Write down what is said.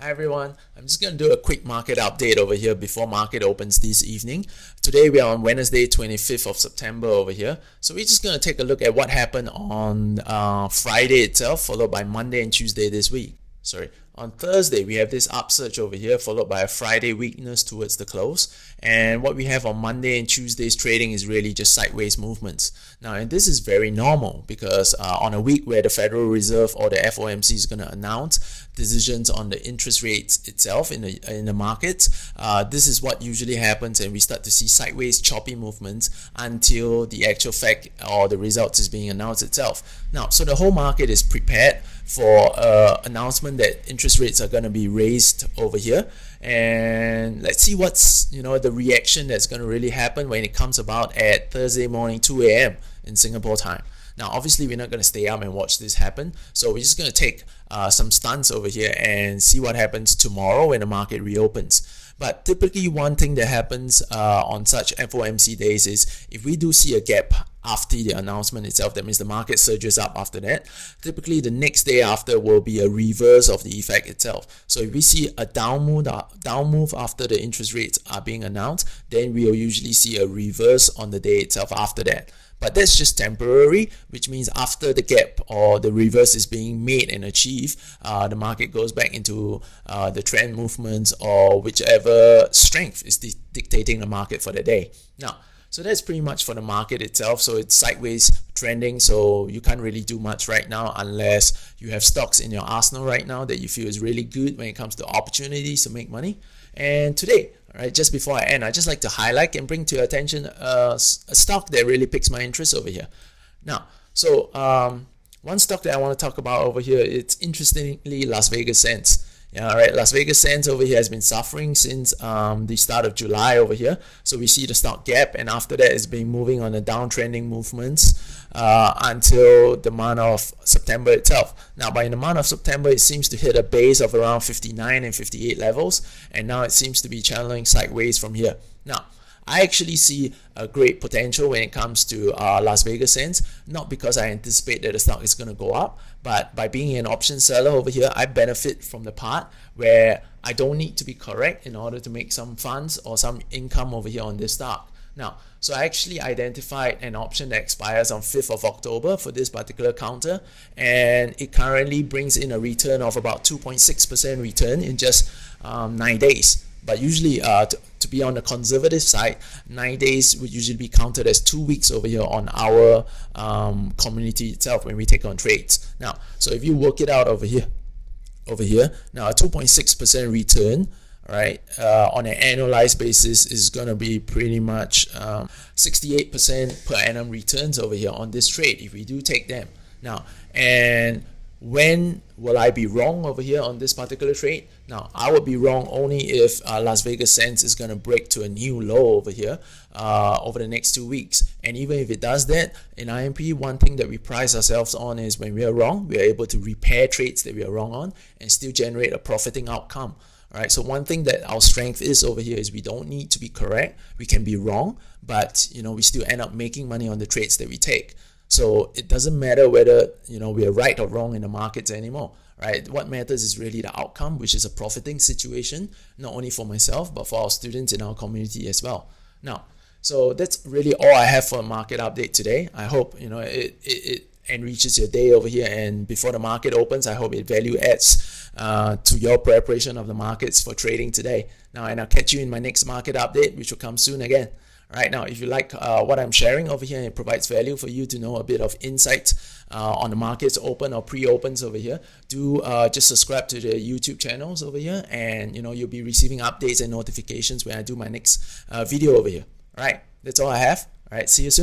Hi everyone, I'm just going to do a quick market update over here before market opens this evening. Today we are on Wednesday 25th of September over here. So we're just going to take a look at what happened on uh, Friday itself followed by Monday and Tuesday this week sorry, on Thursday, we have this upsurge over here, followed by a Friday weakness towards the close. And what we have on Monday and Tuesday's trading is really just sideways movements. Now, and this is very normal because uh, on a week where the Federal Reserve or the FOMC is going to announce decisions on the interest rates itself in the in the market, uh, this is what usually happens, and we start to see sideways choppy movements until the actual fact or the results is being announced itself. Now, so the whole market is prepared for uh, announcement that interest rates are going to be raised over here. And let's see what's you know the reaction that's going to really happen when it comes about at Thursday morning 2 a.m. in Singapore time. Now obviously we're not going to stay up and watch this happen. So we're just going to take uh, some stunts over here and see what happens tomorrow when the market reopens. But typically one thing that happens uh, on such FOMC days is if we do see a gap after the announcement itself. That means the market surges up after that. Typically, the next day after will be a reverse of the effect itself. So if we see a down move, uh, down move after the interest rates are being announced, then we will usually see a reverse on the day itself after that. But that's just temporary, which means after the gap or the reverse is being made and achieved, uh, the market goes back into uh, the trend movements or whichever strength is di dictating the market for the day. Now, so that's pretty much for the market itself. So it's sideways trending. So you can't really do much right now unless you have stocks in your arsenal right now that you feel is really good when it comes to opportunities to make money. And today, all right, just before I end, I just like to highlight and bring to your attention uh, a stock that really piques my interest over here. Now, so um, one stock that I want to talk about over here, it's interestingly Las Vegas Sands. Yeah, all right. Las Vegas Sands over here has been suffering since um, the start of July over here. So we see the stock gap, and after that, it's been moving on a downtrending movements uh, until the month of September itself. Now, by the month of September, it seems to hit a base of around 59 and 58 levels, and now it seems to be channeling sideways from here. Now, I actually see a great potential when it comes to uh, Las Vegas Sands, not because I anticipate that the stock is going to go up, but by being an option seller over here, I benefit from the part where I don't need to be correct in order to make some funds or some income over here on this stock. Now, so I actually identified an option that expires on 5th of October for this particular counter, and it currently brings in a return of about 2.6% return in just um, nine days. But usually, uh, to, to be on the conservative side, nine days would usually be counted as two weeks over here on our um, community itself when we take on trades. Now, so if you work it out over here, over here, now a 2.6% return, right, uh, on an annualized basis is going to be pretty much 68% um, per annum returns over here on this trade if we do take them. Now, and when will I be wrong over here on this particular trade? Now, I would be wrong only if uh, Las Vegas Sands is going to break to a new low over here uh, over the next two weeks. And even if it does that, in IMP, one thing that we price ourselves on is when we are wrong, we are able to repair trades that we are wrong on and still generate a profiting outcome. All right, so one thing that our strength is over here is we don't need to be correct. We can be wrong, but you know we still end up making money on the trades that we take. So it doesn't matter whether you know we are right or wrong in the markets anymore, right? What matters is really the outcome, which is a profiting situation, not only for myself but for our students in our community as well. Now, so that's really all I have for a market update today. I hope you know it it, it enriches your day over here, and before the market opens, I hope it value adds uh, to your preparation of the markets for trading today. Now, and I'll catch you in my next market update, which will come soon again. Right now, if you like uh, what I'm sharing over here, it provides value for you to know a bit of insight uh, on the markets open or pre-opens over here. Do uh, just subscribe to the YouTube channels over here, and you know you'll be receiving updates and notifications when I do my next uh, video over here. All right, that's all I have. All right, see you soon.